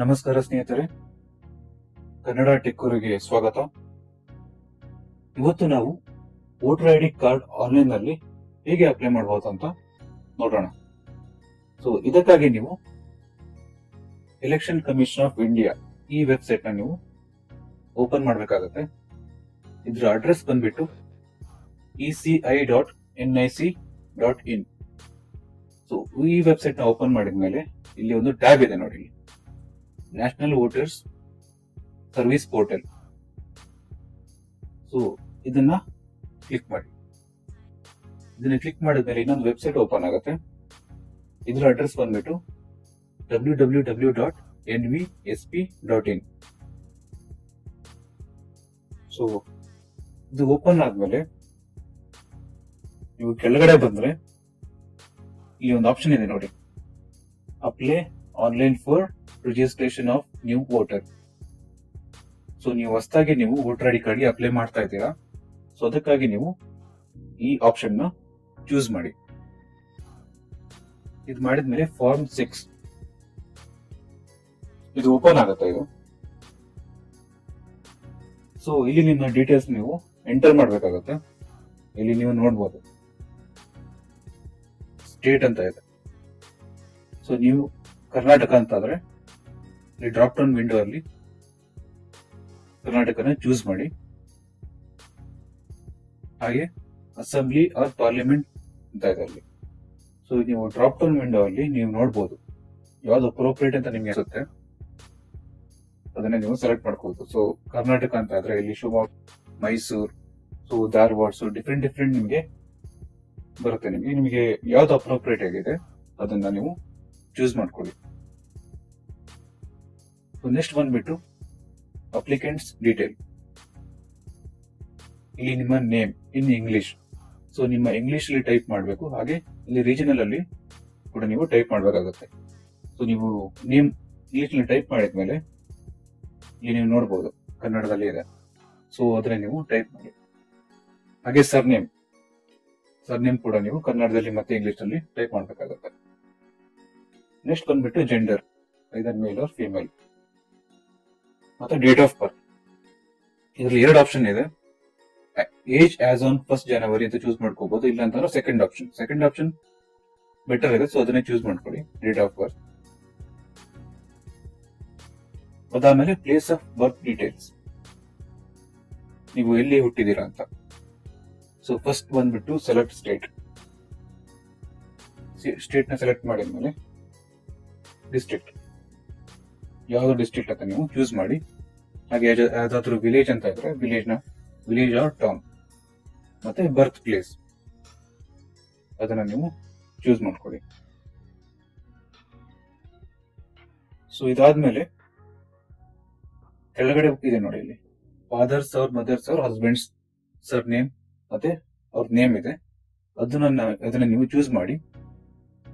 ನಮಸ್ಕಾರ ಸ್ನೇಹಿತರೆ. ಕನ್ನಡ ಟೆಕ್ಕೂರಿಗೆ ಸ್ವಾಗತ. ಇವತ್ತು ನಾವು ವೋಟರ್ ಐ ಡಿ ಕಾರ್ಡ್ ಆನ್ಲೈನ್ನಲ್ಲಿ ಹೇಗೆ ಅಪ್ಲೈ ಮಾಡಬಹುದು ಅಂತ ನೋಡೋಣ. ಸೊ ಇದಕ್ಕಾಗಿ ನೀವು ಎಲೆಕ್ಷನ್ ಕಮಿಷನ್ ಆಫ್ ಇಂಡಿಯಾ ಈ ವೆಬ್ಸೈಟ್ನ ನೀವು ಓಪನ್ ಮಾಡಬೇಕಾಗತ್ತೆ. ಇದ್ರ ಅಡ್ರೆಸ್ ಬಂದ್ಬಿಟ್ಟು E C I dot N I C dot in so ಈ ವೆಬ್ಸೈಟ್ನ ಓಪನ್ ಮಾಡಿದ್ಮೇಲೆ ಇಲ್ಲಿ ಒಂದು ಟ್ಯಾಬ್ ಇದೆ ನೋಡಿ. National voters service portal so ಇದನ್ನ ಕ್ಲಿಕ್ ಮಾಡಿ. ಇದನ್ನ ಕ್ಲಿಕ್ ಮಾಡಿದ್ಮೇಲೆ ಇನ್ನೊಂದು ವೆಬ್ಸೈಟ್ ಓಪನ್ ಆಗುತ್ತೆ. ಇದರ ಅಡ್ರೆಸ್ ಬಂದ್ಬಿಟ್ಟು W W W dot N V S P dot in so ಇದು ಓಪನ್ ಆದ್ಮೇಲೆ ನೀವು ಕೆಳಗಡೆ ಬಂದ್ರೆ ಇಲ್ಲಿ ಒಂದು ಆಪ್ಷನ್ ಇದೆ ನೋಡಿ. Apply online for registration of new voter so ನೀವು ಹೊಸದಾಗಿ ನೀವು ವೋಟರ್ ಐಡಿ ಕಾರ್ಡ್ಗೆ ಅಪ್ಲೈ ಮಾಡ್ತಾ ಇದ್ದೀರಾ? ಸೊ ಅದಕ್ಕಾಗಿ ನೀವು ಈ ಆಪ್ಷನ್ನ ಚೂಸ್ ಮಾಡಿ. ಇದು ಮಾಡಿದ್ಮೇಲೆ ಫಾರ್ಮ್ ಸಿಕ್ಸ್ ಇದು ಓಪನ್ ಆಗುತ್ತೆ ಇದು. ಸೊ ಇಲ್ಲಿ ನಿಮ್ಮ ಡೀಟೇಲ್ಸ್ ನೀವು ಎಂಟರ್ ಮಾಡಬೇಕಾಗತ್ತೆ. ಇಲ್ಲಿ ನೀವು ನೋಡ್ಬೋದು. ಸ್ಟೇಟ್ ಅಂತ ಇದೆ. ಸೊ ನೀವು ಕರ್ನಾಟಕ ಅಂತ ಆದ್ರೆ ಇಲ್ಲಿ ಡ್ರಾಪ್ ಡೌನ್ ವಿಂಡೋ ಅಲ್ಲಿ ಕರ್ನಾಟಕನ ಚೂಸ್ ಮಾಡಿ. ಹಾಗೆ ಅಸೆಂಬ್ಲಿ ಆರ್ ಪಾರ್ಲಿಮೆಂಟ್ ಅಲ್ಲಿ ಸೊ ನೀವು ಡ್ರಾಪ್ ಡೌನ್ ವಿಂಡೋ ಅಲ್ಲಿ ನೀವು ನೋಡ್ಬೋದು. ಯಾವ್ದು ಅಪ್ರೋಪ್ರಿಯೇಟ್ ಅಂತ ನಿಮ್ಗೆ ಅನ್ಸುತ್ತೆ, ಅದನ್ನ ನೀವು ಸೆಲೆಕ್ಟ್ ಮಾಡ್ಕೋಬಹುದು ಸೊ ಕರ್ನಾಟಕ ಅಂತ ಆದ್ರೆ ಇಲ್ಲಿ Shivamogga, Mysuru so Dharwad so different different ನಿಮಗೆ ಬರುತ್ತೆ ನಿಮಗೆ. ನಿಮಗೆ ಯಾವ್ದು ಅಪ್ರೋಪ್ರಿಯೇಟ್ ಆಗಿದೆ, ಅದನ್ನ ನೀವು ಚೂಸ್ ಮಾಡ್ಕೊಳ್ಳಿ. ನೆಕ್ಸ್ಟ್ ಬಂದ್ಬಿಟ್ಟು ಅಪ್ಲಿಕೆಂಟ್ಸ್ ಡೀಟೇಲ್ ಇಲ್ಲಿ ನಿಮ್ಮ ನೇಮ್ ಇನ್ ಇಂಗ್ಲಿಷ್ ಸೊ ನಿಮ್ಮ ಇಂಗ್ಲಿಷ್ ಅಲ್ಲಿ ಟೈಪ್ ಮಾಡಬೇಕು. ಹಾಗೆ ಇಲ್ಲಿ ರೀಜನಲ್ ಅಲ್ಲಿ ಕೂಡ ನೀವು ಟೈಪ್ ಮಾಡಬೇಕಾಗುತ್ತೆ. ಸೊ ನೀವು ನೇಮ್ ಇಂಗ್ಲಿಷ್ ಅಲ್ಲಿ ಟೈಪ್ ಮಾಡಿದ್ಮೇಲೆ ಇಲ್ಲಿ ನೀವು ನೋಡಬಹುದು ಕನ್ನಡದಲ್ಲಿ ಇದೆ. ಸೊ ಅದನ್ನ ನೀವು ಟೈಪ್ ಮಾಡಿ. ಹಾಗೆ ಸರ್ ನೇಮ್ ಸರ್ ನೇಮ್ ಕೂಡ ನೀವು ಕನ್ನಡದಲ್ಲಿ ಮತ್ತೆ ಇಂಗ್ಲಿಷ್ ಅಲ್ಲಿ ಟೈಪ್ ಮಾಡಬೇಕಾಗುತ್ತೆ. ನೆಕ್ಸ್ಟ್ ಬಂದ್ಬಿಟ್ಟು gender either male or female ಮತ್ತೆ ಡೇಟ್ ಆಫ್ ಬರ್ತ್ ಇದ್ರಲ್ಲಿ ಎರಡು ಆಪ್ಷನ್ ಇದೆ. Age as on first January ಅಂತ ಚೂಸ್ ಮಾಡ್ಕೋಬಹುದು ಇಲ್ಲ ಅಂತಂದ್ರೆ second option second option better ಇದೆ ಸೊ ಅದನ್ನೇ ಚೂಸ್ ಮಾಡ್ಕೊಳ್ಳಿ ಡೇಟ್ ಆಫ್ ಬರ್ತ್ ಅದಾದ್ಮೇಲೆ ಪ್ಲೇಸ್ ಆಫ್ ಬರ್ತ್ ಡೀಟೇಲ್ಸ್ ನೀವು ಎಲ್ಲಿ ಹುಟ್ಟಿದೀರಾ ಅಂತ. ಸೊ ಫಸ್ಟ್ ಬಂದ್ಬಿಟ್ಟು ಸೆಲೆಕ್ಟ್ ಸ್ಟೇಟ್ ಸ್ಟೇಟ್ನ ಸೆಲೆಕ್ಟ್ ಮಾಡಿದ್ಮೇಲೆ ಡಿಸ್ಟ್ರಿಕ್ಟ್ ಯಾವ್ದು ಡಿಸ್ಟ್ರಿಕ್ಟ್ ಅಂತ ನೀವು ಚೂಸ್ ಮಾಡಿ. ಹಾಗೆ ಯಾವ್ದು- ಯಾವ್ದಾದ್ರು ವಿಲೇಜ್ ಅಂತ ಇದ್ರೆ ವಿಲೇಜ್ನ ವಿಲೇಜ್ ಆರ್ ಟೌನ್ ಮತ್ತೆ ಬರ್ತ್ ಪ್ಲೇಸ್ ಅದನ್ನ ನೀವು ಚೂಸ್ ಮಾಡ್ಕೊಳ್ಳಿ. ಸೊ ಇದಾದ್ಮೇಲೆ ಕೆಳಗಡೆ ಇದೆ ನೋಡಿ ಇಲ್ಲಿ. ಫಾದರ್ಸ್ ಅವ್ರ ಮದರ್ಸ್ ಅವ್ರ ಹಸ್ಬೆಂಡ್ಸ್ ಸರ್ ನೇಮ್ ಮತ್ತೆ ಅವ್ರ ನೇಮ್ ಇದೆ. ಅದನ್ನ ಅದನ್ನ ನೀವು ಚೂಸ್ ಮಾಡಿ.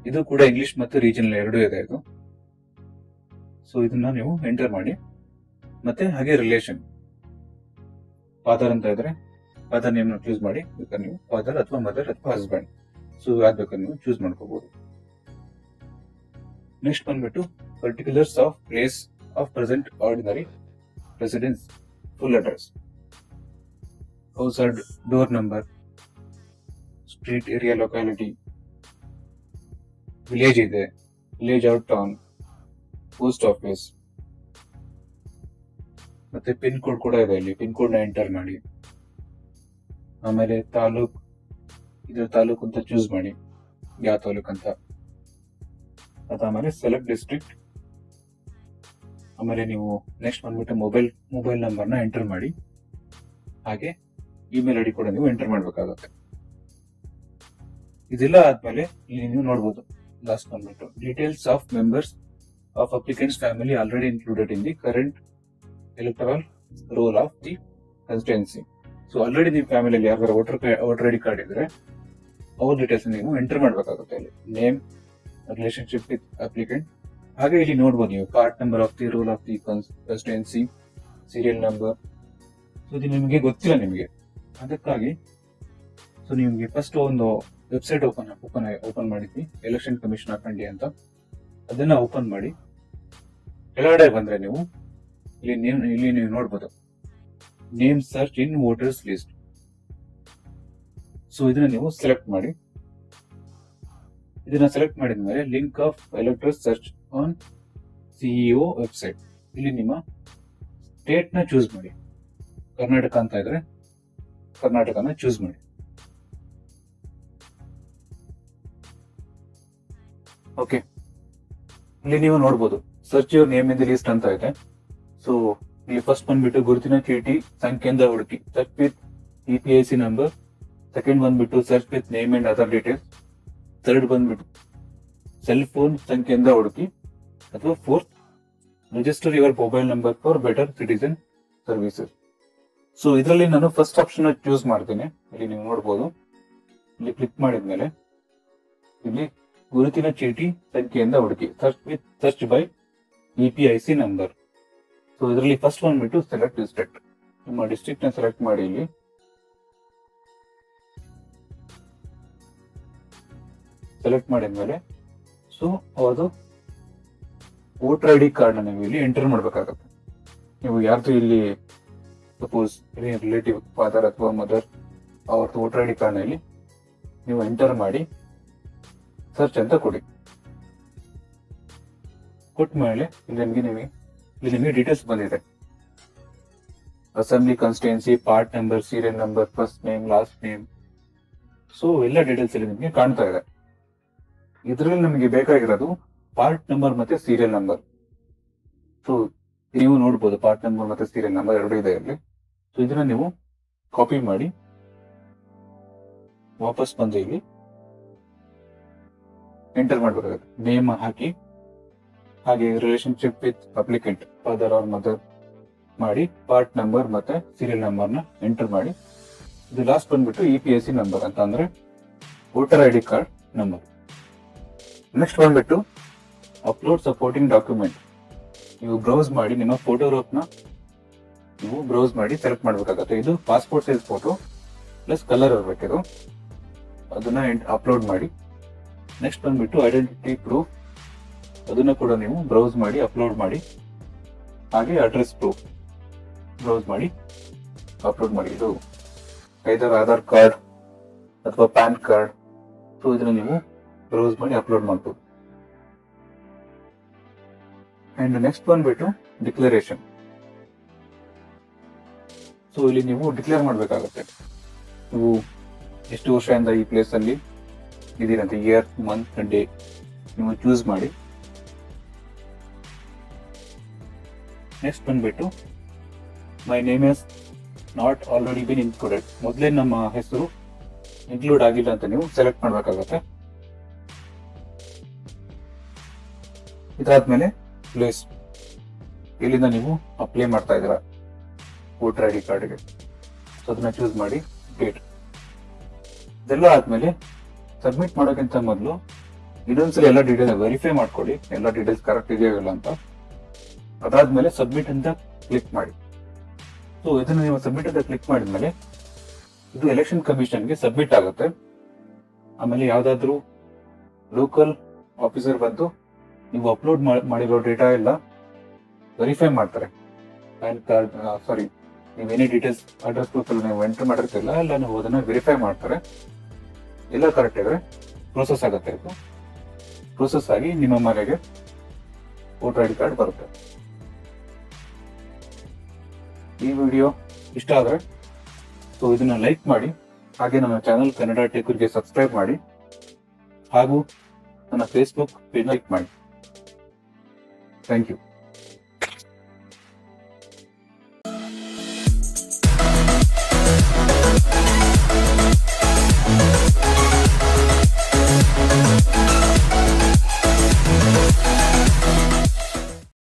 ಇದು ಕೂಡ ಇಂಗ್ಲಿಷ್ ಮತ್ತು ರೀಜನಲ್ ಎರಡೂ ಇದೆ ಇದು. ಸೊ ಇದನ್ನ ನೀವು ಎಂಟರ್ ಮಾಡಿ. ಮತ್ತೆ ಹಾಗೆ ರಿಲೇಷನ್ ಫಾದರ್ ಅಂತ ಇದ್ರೆ ಫಾದರ್ ನೇಮ್ ಚೂಸ್ ಮಾಡಿ. ಬೇಕಾದ್ರೆ ನೀವು ಫಾದರ್ ಅಥವಾ ಮದರ್ ಅಥವಾ ಹಸ್ಬೆಂಡ್ ಸೊ ಯಾವ್ದು ಬೇಕಾದ್ರೆ ನೀವು ಚೂಸ್ ಮಾಡ್ಕೋಬಹುದು ನೆಕ್ಸ್ಟ್ ಬಂದ್ಬಿಟ್ಟು particulars of place of present ordinary residence full address house add door number street area locality village ಇದೆ. Village out town post office ಮತ್ತೆ ಪಿನ್ ಕೋಡ್ ಕೂಡ ಇದೆ ಇಲ್ಲಿ ಪಿನ್ ಕೋಡ್ನ ಎಂಟರ್ ಮಾಡಿ. ಆಮೇಲೆ ತಾಲೂಕ್, ಇದರ ತಾಲೂಕು ಅಂತ ಚೂಸ್ ಮಾಡಿ. ಯಾವ ತಾಲೂಕ್ ಅಂತ. ಅದಾದ್ಮೇಲೆ ಸೆಲೆಕ್ಟ್ ಡಿಸ್ಟ್ರಿಕ್ಟ್ ಆಮೇಲೆ ನೀವು ನೆಕ್ಸ್ಟ್ ಬಂದ್ಬಿಟ್ಟು ಮೊಬೈಲ್ ಮೊಬೈಲ್ ನಂಬರ್ನ ಎಂಟರ್ ಮಾಡಿ. ಹಾಗೆ ಇಮೇಲ್ ಐಡಿ ಕೂಡ ನೀವು ಎಂಟರ್ ಮಾಡಬೇಕಾಗುತ್ತೆ. ಇದೆಲ್ಲ ಆದ್ಮೇಲೆ ಇಲ್ಲಿ ನೀವು ನೋಡ್ಬೋದು. ಲಾಸ್ಟ್ ಬಂದ್ಬಿಟ್ಟು. Details of members of applicant's family already included in the current electoral roll of the constituency. So already ನಿಮ್ಮ ಫ್ಯಾಮಿಲಿಯಲ್ಲಿ ಯಾರು ವೋಟರ್ ವೋಟರ್ ಐಡಿ ಕಾರ್ಡ್ ಇದ್ರೆ, ಅವ್ರ ಡೀಟೇಲ್ಸ್ ನೀವು ಎಂಟರ್ ಮಾಡ್ಬೇಕಾಗುತ್ತೆ ಅಲ್ಲಿ. ನೇಮ್ ರಿಲೇಶನ್ಶಿಪ್ ವಿತ್ ಅಪ್ಲಿಕೆಂಟ್ ಹಾಗೆ ಇಲ್ಲಿ ನೋಡ್ಬೋದು ನೀವು part number of the roll of the constituency serial number so ಇದು ನಿಮಗೆ ಗೊತ್ತಿಲ್ಲ ನಿಮಗೆ. ಅದಕ್ಕಾಗಿ ಸೊ ನಿಮಗೆ ಫಸ್ಟ್ ಒಂದು ವೆಬ್ಸೈಟ್ ಓಪನ್ ಓಪನ್ ಓಪನ್ ಮಾಡಿದ್ವಿ ಎಲೆಕ್ಷನ್ ಕಮಿಷನ್ ಆಫ್ ಇಂಡಿಯಾ ಅಂತ. ಅದನ್ನ ಓಪನ್ ಮಾಡಿ. ಕೆಳಗಡೆ ಬಂದ್ರೆ ನೀವು ಇಲ್ಲಿ ನೇಮ್ ಇಲ್ಲಿ ನೀವು ನೋಡ್ಬೋದು. Name search in voters list so ಇದನ್ನ ನೀವು ಸೆಲೆಕ್ಟ್ ಮಾಡಿ. ಇದನ್ನ ಸೆಲೆಕ್ಟ್ ಮಾಡಿದ ಮೇಲೆ link of electors search on CEO website ಇಲ್ಲಿ ನಿಮ್ಮ ಸ್ಟೇಟ್ನ ಚೂಸ್ ಮಾಡಿ. ಕರ್ನಾಟಕ ಅಂತ ಇದ್ರೆ ಕರ್ನಾಟಕನ ಚೂಸ್ ಮಾಡಿ. ಓಕೆ ಇಲ್ಲಿ ನೀವು ನೋಡ್ಬೋದು. Search your name in the list ಅಂತ ಇದೆ. ಸೊ ಇಲ್ಲಿ ಫಸ್ಟ್ ಬಂದ್ಬಿಟ್ಟು ಗುರುತಿನ ಚೀಟಿ ಸಂಖ್ಯೆಯಿಂದ ಹುಡುಕಿ. Search with E P I C number second ಬಂದ್ಬಿಟ್ಟು search with name and other details third ಬಂದ್ಬಿಟ್ಟು ಸೆಲ್ ಫೋನ್ ಸಂಖ್ಯೆಯಿಂದ ಹುಡುಕಿ. ಅಥವಾ fourth register your mobile number for better citizen services so ಇದರಲ್ಲಿ ನಾನು ಫಸ್ಟ್ ಆಪ್ಷನ್ ಚೂಸ್ ಮಾಡ್ತೀನಿ. ಇಲ್ಲಿ ನೀವು ನೋಡ್ಬೋದು. ಇಲ್ಲಿ ಕ್ಲಿಕ್ ಮಾಡಿದ್ಮೇಲೆ, ಇಲ್ಲಿ ಗುರುತಿನ ಚೀಟಿ ಸಂಖ್ಯೆಯಿಂದ ಹುಡುಕಿ. Search with search by E P I C number so ಇದರಲ್ಲಿ ಫಸ್ಟ್ ಒನ್ ಬಿಟ್ಟು ಸೆಲೆಕ್ಟ್ ಡಿಸ್ಟ್ರಿಕ್ಟ್ ನಿಮ್ಮ ಡಿಸ್ಟ್ರಿಕ್ಟ್ ಸೆಲೆಕ್ಟ್ ಮಾಡಿ ಇಲ್ಲಿ. ಸೆಲೆಕ್ಟ್ ಮಾಡಿದ್ಮೇಲೆ ಸೊ ಅದು ವೋಟರ್ ಐ ಡಿ ಕಾರ್ಡ್ ನೀವು ಇಲ್ಲಿ ಎಂಟರ್ ಮಾಡಬೇಕಾಗತ್ತೆ. ನೀವು ಯಾರ್ದು ಇಲ್ಲಿ ಸಪೋಸ್ ರಿಲೇಟಿವ್ ಫಾದರ್ ಅಥವಾ ಮದರ್ ಅವ್ರದ್ದು ವೋಟರ್ ಐ ಡಿ ಕಾರ್ಡ್ನಲ್ಲಿ ನೀವು ಎಂಟರ್ ಮಾಡಿ. ಸರ್ಚ್ ಅಂತ ಕೊಡಿ. ಕೊಟ್ಟ ಮೇಲೆ ಇಲ್ಲಿ ನಿಮಗೆ ನಿಮಗೆ ಇಲ್ಲಿ ನಿಮಗೆ ಡೀಟೇಲ್ಸ್ ಬಂದಿದೆ. Assembly constituency part number serial number first name last name so ಎಲ್ಲ ಡೀಟೇಲ್ಸ್ ಇಲ್ಲಿ ನಿಮಗೆ ಕಾಣ್ತಾ ಇದೆ. ಇದರಲ್ಲಿ ನಮಗೆ ಬೇಕಾಗಿರೋದು ಪಾರ್ಟ್ ನಂಬರ್ ಮತ್ತೆ ಸೀರಿಯಲ್ ನಂಬರ್ ಸೊ ನೀವು ನೋಡ್ಬೋದು ಪಾರ್ಟ್ ನಂಬರ್ ಮತ್ತೆ ಸೀರಿಯಲ್ ನಂಬರ್ ಎರಡು ಇದೆ ಇಲ್ಲಿ. ಸೊ ಇದನ್ನ ನೀವು ಕಾಪಿ ಮಾಡಿ ವಾಪಸ್ ಬಂದು ಇಲ್ಲಿ ಎಂಟರ್ ಮಾಡಬೇಕಾಗುತ್ತೆ. ನೇಮ್ ಹಾಕಿ, ಹಾಗೆ relationship with applicant father or mother ಮಾಡಿ ಪಾರ್ಟ್ ನಂಬರ್ ಮತ್ತೆ ಸೀರಿಯಲ್ ನಂಬರ್ನ ಎಂಟರ್ ಮಾಡಿ. ಇದು ಲಾಸ್ಟ್ ಬಂದ್ಬಿಟ್ಟು E P S C number ಅಂತ ಅಂದ್ರೆ voter I D card number next ಬಂದ್ಬಿಟ್ಟು ಅಪ್ಲೋಡ್ ಸಪೋರ್ಟಿಂಗ್ ಡಾಕ್ಯುಮೆಂಟ್ ನೀವು ಬ್ರೌಸ್ ಮಾಡಿ, ನಿಮ್ಮ ಫೋಟೋಗ್ರಾಫ್ನ ನೀವು ಬ್ರೌಸ್ ಮಾಡಿ ಸೆಲೆಕ್ಟ್ ಮಾಡಬೇಕಾಗತ್ತೆ. ಇದು passport size photo plus colour ಇರಬೇಕಿದು ಅದನ್ನ ಅಪ್ಲೋಡ್ ಮಾಡಿ. ನೆಕ್ಸ್ಟ್ ಬಂದ್ಬಿಟ್ಟು ಐಡೆಂಟಿಟಿ ಪ್ರೂಫ್ ಅದನ್ನ ಕೂಡ ನೀವು ಬ್ರೌಸ್ ಮಾಡಿ ಅಪ್ಲೋಡ್ ಮಾಡಿ. ಹಾಗೆ ಅಡ್ರೆಸ್ ಪ್ರೂಫ್ ಬ್ರೌಸ್ ಮಾಡಿ ಅಪ್ಲೋಡ್ ಮಾಡಿ. ಇದು ಐದರ್ ಆಧಾರ್ ಕಾರ್ಡ್ ಅಥವಾ ಪ್ಯಾನ್ ಕಾರ್ಡ್ ಸೊ ಇದನ್ನು ನೀವು ಬ್ರೌಸ್ ಮಾಡಿ ಅಪ್ಲೋಡ್ ಮಾಡ್ಬೋದು. ಅಂಡ್ ನೆಕ್ಸ್ಟ್ ಬಂದ್ಬಿಟ್ಟು ಡಿಕ್ಲರೇಷನ್ ಸೊ ಇಲ್ಲಿ ನೀವು ಡಿಕ್ಲೇರ್ ಮಾಡಬೇಕಾಗುತ್ತೆ. ನೀವು ಎಷ್ಟು ವರ್ಷದಿಂದ ಈ ಪ್ಲೇಸ್ ಇದೀರಂತ ಇಯರ್ ಮಂತ್ ಡೇ ನೀವು ಚೂಸ್ ಮಾಡಿ. ನೆಕ್ಸ್ಟ್ ಬಂದ್ಬಿಟ್ಟು my name is not already bin included ಮೊದಲೇ ನಮ್ಮ ಹೆಸರು ಇನ್ಕ್ಲೂಡ್ ಆಗಿಲ್ಲ ಅಂತ ನೀವು ಸೆಲೆಕ್ಟ್ ಮಾಡಬೇಕಾಗತ್ತೆ. ಇದಾದ್ಮೇಲೆ ಪ್ಲೇಸ್ ಇಲ್ಲಿಂದ ನೀವು ಅಪ್ಲೈ ಮಾಡ್ತಾ ಇದ್ದೀರಾ ವೋಟರ್ ಐ ಡಿ ಕಾರ್ಡ್ಗೆ ಸೊ ಅದನ್ನ ಚೂಸ್ ಮಾಡಿ ಡೇಟ್ ಇದೆಲ್ಲ ಆದ್ಮೇಲೆ ಸಬ್ಮಿಟ್ ಮಾಡೋಕ್ಕಿಂತ ಮೊದಲು ಇನ್ನೊಂದ್ಸಲ ಎಲ್ಲ ಡೀಟೇಲ್ಸ್ ವೆರಿಫೈ ಮಾಡ್ಕೊಳ್ಳಿ. ಎಲ್ಲ ಡೀಟೇಲ್ಸ್ ಕರೆಕ್ಟ್ ಇದೆಯೋ ಇಲ್ಲ ಅಂತ. ಅದಾದ್ಮೇಲೆ ಸಬ್ಮಿಟ್ ಅಂತ ಕ್ಲಿಕ್ ಮಾಡಿ. ಸೊ ಇದನ್ನು ನೀವು ಸಬ್ಮಿಟ್ ಅಂತ ಕ್ಲಿಕ್ ಮಾಡಿದ್ಮೇಲೆ ಇದು ಎಲೆಕ್ಷನ್ ಕಮಿಷನ್ಗೆ ಸಬ್ಮಿಟ್ ಆಗುತ್ತೆ. ಆಮೇಲೆ ಯಾವುದಾದ್ರೂ ಲೋಕಲ್ ಆಫೀಸರ್ ಬಂದು ನೀವು ಅಪ್ಲೋಡ್ ಮಾಡಿರೋ ಡೇಟಾ ಎಲ್ಲ ವೆರಿಫೈ ಮಾಡ್ತಾರೆ. ಪ್ಯಾನ್ ಕಾರ್ಡ್ ಸಾರಿ ನೀವೇನೇ ಡೀಟೇಲ್ಸ್ ಅಡ್ರೆಸ್ ಪ್ರೂಫ್ ನೀವು ಎಂಟರ್ ಮಾಡಿರ್ತಿಲ್ಲ ಎಲ್ಲ ನೀವು ಅದನ್ನ ವೆರಿಫೈ ಮಾಡ್ತಾರೆ. ಎಲ್ಲ ಕರೆಕ್ಟ್ ಇದ್ರೆ ಪ್ರೋಸೆಸ್ ಆಗುತ್ತೆ ಇದು ಪ್ರೋಸೆಸ್ ಆಗಿ ನಿಮ್ಮ ಮನೆಗೆ ವೋಟರ್ ಐ ಡಿ ಕಾರ್ಡ್ ಬರುತ್ತೆ. ಈ ವಿಡಿಯೋ ಇಷ್ಟ ಆದರೆ ಸೊ ಇದನ್ನ ಲೈಕ್ ಮಾಡಿ, ಹಾಗೆ ನನ್ನ ಚಾನಲ್ ಕನ್ನಡ ಟೆಕ್ಗೆ ಸಬ್ಸ್ಕ್ರೈಬ್ ಮಾಡಿ, ಹಾಗೂ ನನ್ನ ಫೇಸ್ಬುಕ್ ಪೇಜ್ ಲೈಕ್ ಮಾಡಿ. Thank you